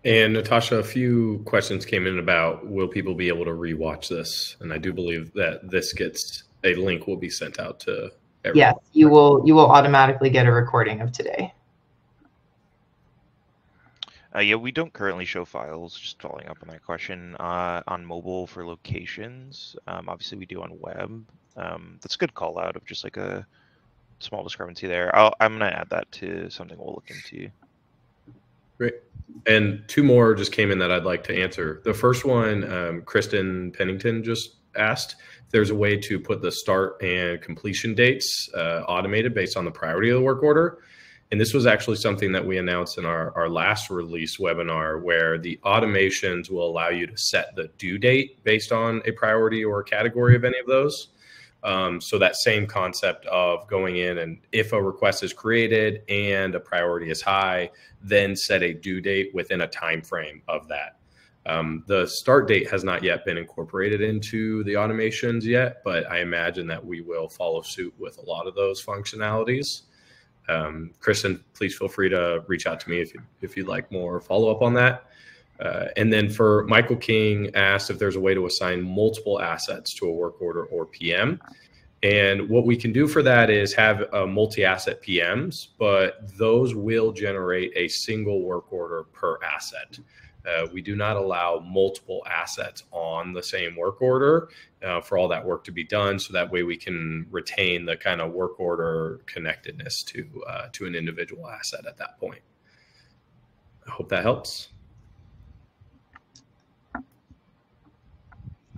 And Natasha, a few questions came in about will people be able to rewatch this? And I do believe that this gets a link will be sent out to everyone. Yes, you will you will automatically get a recording of today. Uh, yeah, we don't currently show files. Just following up on that question, uh, on mobile for locations. Um, obviously, we do on web. Um, that's a good call out of just like a small discrepancy there. i am going to add that to something we'll look into. Great. And two more just came in that I'd like to answer. The first one, um, Kristen Pennington just asked if there's a way to put the start and completion dates uh, automated based on the priority of the work order. And this was actually something that we announced in our, our last release webinar where the automations will allow you to set the due date based on a priority or a category of any of those. Um, so that same concept of going in and if a request is created and a priority is high, then set a due date within a time frame of that. Um, the start date has not yet been incorporated into the automations yet, but I imagine that we will follow suit with a lot of those functionalities. Um, Kristen, please feel free to reach out to me if, you, if you'd like more follow up on that. Uh, and then for Michael King asked if there's a way to assign multiple assets to a work order or PM. And what we can do for that is have uh, multi-asset PMs, but those will generate a single work order per asset. Uh, we do not allow multiple assets on the same work order uh, for all that work to be done. So that way we can retain the kind of work order connectedness to uh, to an individual asset at that point. I hope that helps.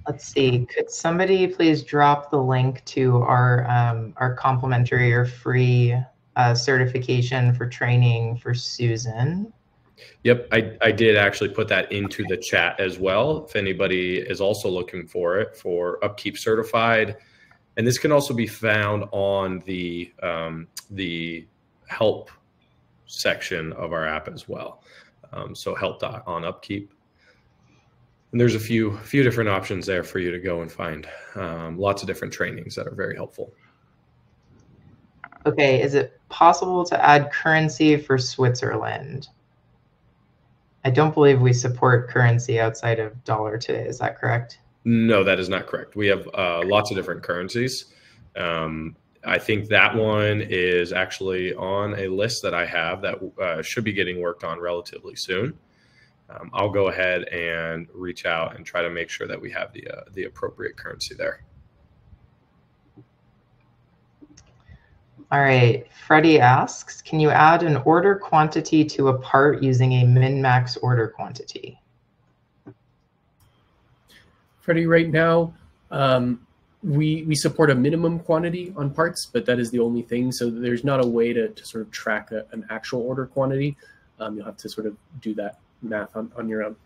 Let's see, could somebody please drop the link to our, um, our complimentary or free uh, certification for training for Susan? Yep, I, I did actually put that into the chat as well. If anybody is also looking for it for Upkeep Certified, and this can also be found on the um, the help section of our app as well. Um, so help on Upkeep, and there's a few few different options there for you to go and find. Um, lots of different trainings that are very helpful. Okay, is it possible to add currency for Switzerland? I don't believe we support currency outside of dollar today. Is that correct? No, that is not correct. We have uh, lots of different currencies. Um, I think that one is actually on a list that I have that uh, should be getting worked on relatively soon. Um, I'll go ahead and reach out and try to make sure that we have the uh, the appropriate currency there. All right, Freddie asks, can you add an order quantity to a part using a min-max order quantity? Freddie, right now, um, we, we support a minimum quantity on parts, but that is the only thing. So there's not a way to, to sort of track a, an actual order quantity. Um, you'll have to sort of do that math on, on your own.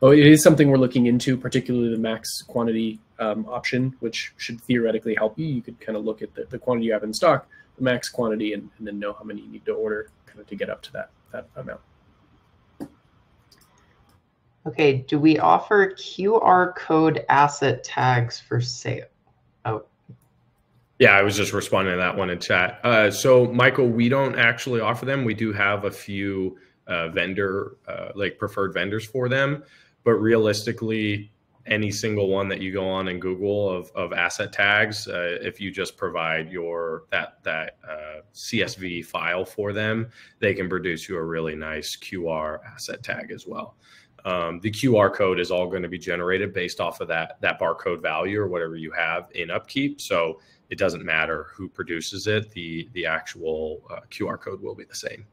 Oh, it is something we're looking into, particularly the max quantity um, option, which should theoretically help you. You could kind of look at the, the quantity you have in stock, the max quantity and, and then know how many you need to order kind of to get up to that, that amount. Okay, do we offer QR code asset tags for sale? Oh. Yeah, I was just responding to that one in chat. Uh, so, Michael, we don't actually offer them. We do have a few uh, vendor, uh, like preferred vendors for them, but realistically, any single one that you go on in Google of, of asset tags, uh, if you just provide your that that uh, CSV file for them, they can produce you a really nice QR asset tag as well. Um, the QR code is all going to be generated based off of that that barcode value or whatever you have in Upkeep. So it doesn't matter who produces it; the the actual uh, QR code will be the same.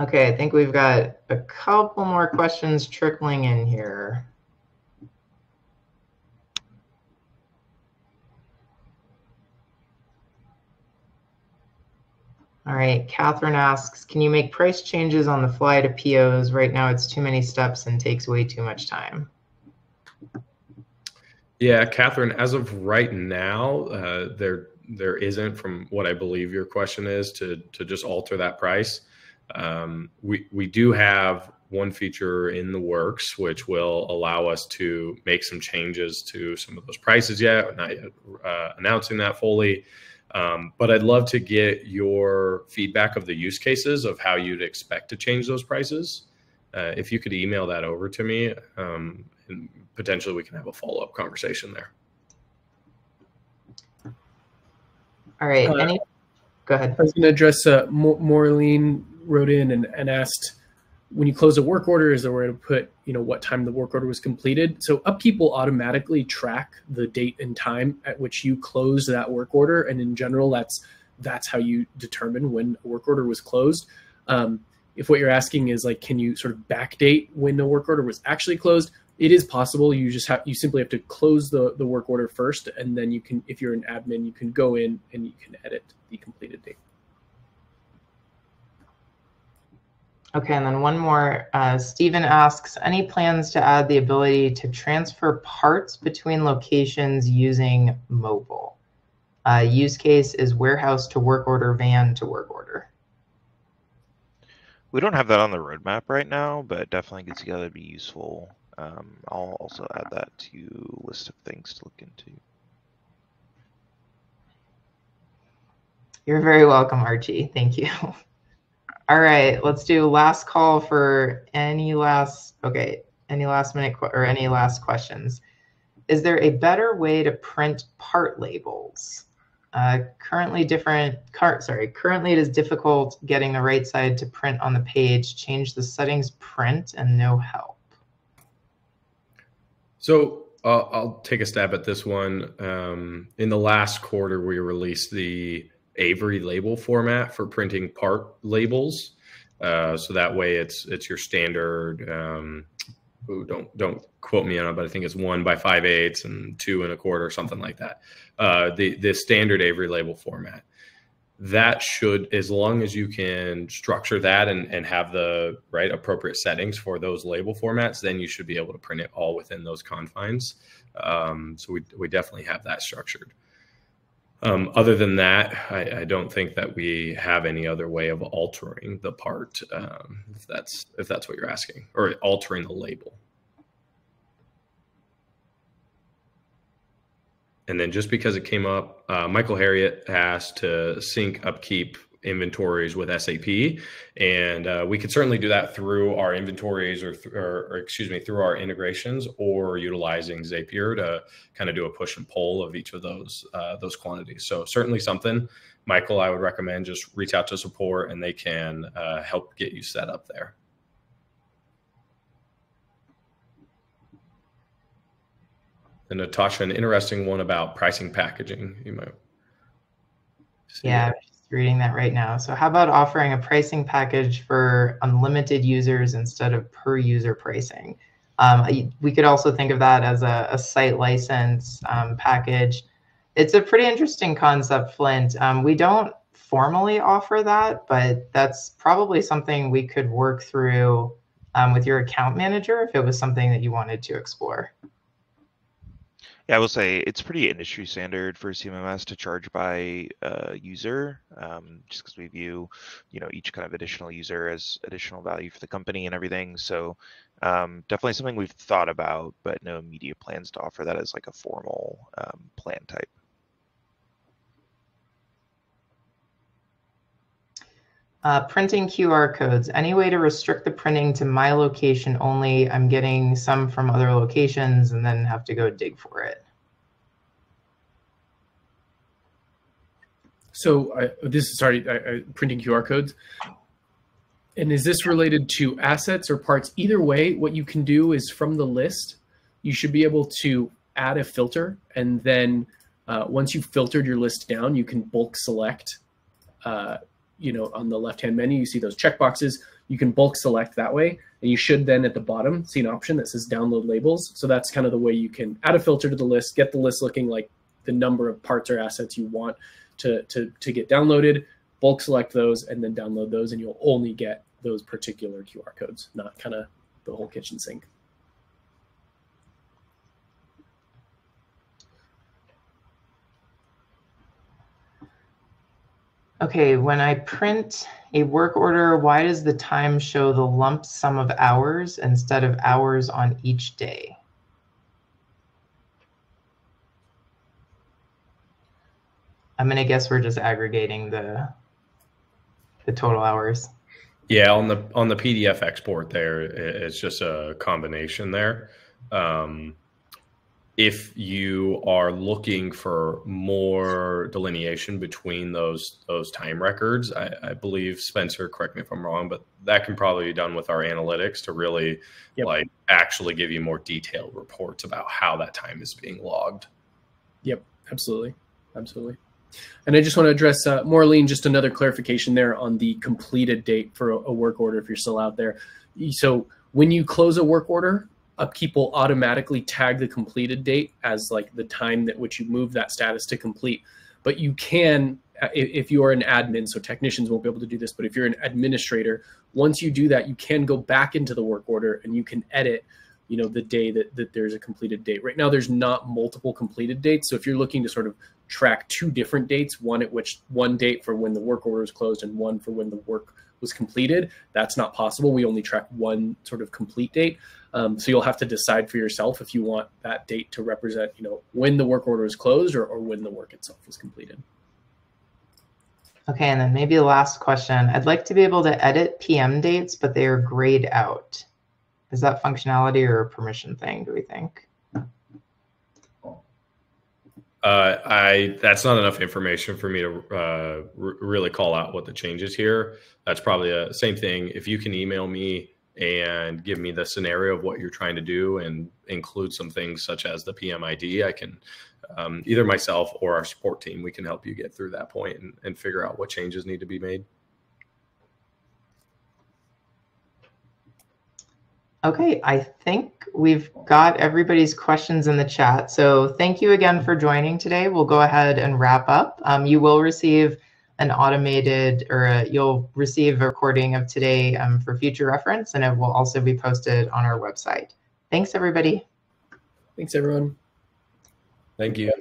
Okay, I think we've got a couple more questions trickling in here. All right, Catherine asks, can you make price changes on the fly to POs? Right now it's too many steps and takes way too much time. Yeah, Catherine, as of right now, uh, there there isn't, from what I believe your question is, to to just alter that price. Um, we, we do have one feature in the works, which will allow us to make some changes to some of those prices yet, not yet uh, announcing that fully. Um, but I'd love to get your feedback of the use cases of how you'd expect to change those prices. Uh, if you could email that over to me, um, and potentially we can have a follow up conversation there. All right. Uh, Any? Go ahead. I was going to address uh, Maureen wrote in and, and asked when you close a work order, is there a way to put, you know, what time the work order was completed? So Upkeep will automatically track the date and time at which you close that work order. And in general, that's that's how you determine when a work order was closed. Um, if what you're asking is like, can you sort of backdate when the work order was actually closed? It is possible. You just have you simply have to close the the work order first, and then you can, if you're an admin, you can go in and you can edit the completed date. Okay, and then one more. Uh, Stephen asks, any plans to add the ability to transfer parts between locations using mobile? Uh, use case is warehouse to work order, van to work order. We don't have that on the roadmap right now, but definitely gets together to be useful. Um, I'll also add that to list of things to look into. You're very welcome, Archie. Thank you. All right, let's do last call for any last, okay, any last minute or any last questions. Is there a better way to print part labels? Uh, currently different, car, sorry, currently it is difficult getting the right side to print on the page. Change the settings print and no help. So uh, I'll take a stab at this one. Um, in the last quarter, we released the Avery label format for printing part labels. Uh, so that way it's it's your standard. Um, ooh, don't don't quote me on it, but I think it's one by five eighths and two and a quarter, something like that. Uh, the the standard Avery label format. that should, as long as you can structure that and, and have the right appropriate settings for those label formats, then you should be able to print it all within those confines. Um, so we, we definitely have that structured. Um, other than that, I, I, don't think that we have any other way of altering the part, um, if that's if that's what you're asking, or altering the label. And then just because it came up, uh, Michael Harriet asked to sync upkeep inventories with SAP, and uh, we could certainly do that through our inventories or, th- or, or, excuse me, through our integrations, or utilizing Zapier to kind of do a push and pull of each of those uh, those quantities. So certainly something, Michael, I would recommend just reach out to support, and they can uh, help get you set up there. And Natasha, an interesting one about pricing packaging. You might. Yeah, just reading that right now. So how about offering a pricing package for unlimited users instead of per user pricing? Um, we could also think of that as a, a site license um, package. It's a pretty interesting concept, Flint. Um, we don't formally offer that, but that's probably something we could work through um, with your account manager if it was something that you wanted to explore. Yeah, I will say it's pretty industry standard for CMMS to charge by uh, user, um, just because we view, you know, each kind of additional user as additional value for the company and everything. So um, definitely something we've thought about, but no immediate plans to offer that as like a formal um, plan type. Uh, printing QR codes. Any way to restrict the printing to my location only? I'm getting some from other locations and then have to go dig for it. So I, this is sorry, I, I, printing QR codes. And is this related to assets or parts? Either way, what you can do is from the list, you should be able to add a filter. And then uh, once you've filtered your list down, you can bulk select uh, you know, on the left-hand menu, you see those checkboxes. You can bulk select that way. And you should then at the bottom see an option that says download labels. So that's kind of the way you can add a filter to the list, get the list looking like the number of parts or assets you want to, to, to get downloaded, bulk select those, and then download those. And you'll only get those particular QR codes, not kind of the whole kitchen sink. Okay, when I print a work order, why does the time show the lump sum of hours instead of hours on each day? I'm gonna guess we're just aggregating the the total hours. Yeah, on the on the PDF export there, it's just a combination there. Um, if you are looking for more delineation between those those time records, I, I, believe Spencer, correct me if I'm wrong, but that can probably be done with our analytics to really yep. like actually give you more detailed reports about how that time is being logged. Yep, absolutely, absolutely. And I just want to address uh, Maureen, just another clarification there on the completed date for a, a work order if you're still out there. So when you close a work order, upkeep will automatically tag the completed date as like the time that which you move that status to complete. But you can, uh, if you are an admin, so technicians won't be able to do this, but if you're an administrator, once you do that, you can go back into the work order and you can edit, you know, the day that, that there's a completed date. Right now, there's not multiple completed dates. So if you're looking to sort of track two different dates, one at which one date for when the work order is closed and one for when the work was completed, that's not possible. We only track one sort of complete date. Um, so you'll have to decide for yourself if you want that date to represent, you know, when the work order is closed or, or when the work itself is completed. Okay, and then maybe the last question. I'd like to be able to edit PM dates, but they are grayed out. Is that functionality or a permission thing, do we think? Uh, I that's not enough information for me to uh, really call out what the changes here. That's probably a same thing. If you can email me and give me the scenario of what you're trying to do and include some things such as the PMID, I can um, either myself or our support team, we can help you get through that point and, and figure out what changes need to be made. Okay, I think we've got everybody's questions in the chat. So thank you again for joining today. We'll go ahead and wrap up. Um, you will receive an automated or a, you'll receive a recording of today um, for future reference, and it will also be posted on our website. Thanks, everybody. Thanks, everyone. Thank you.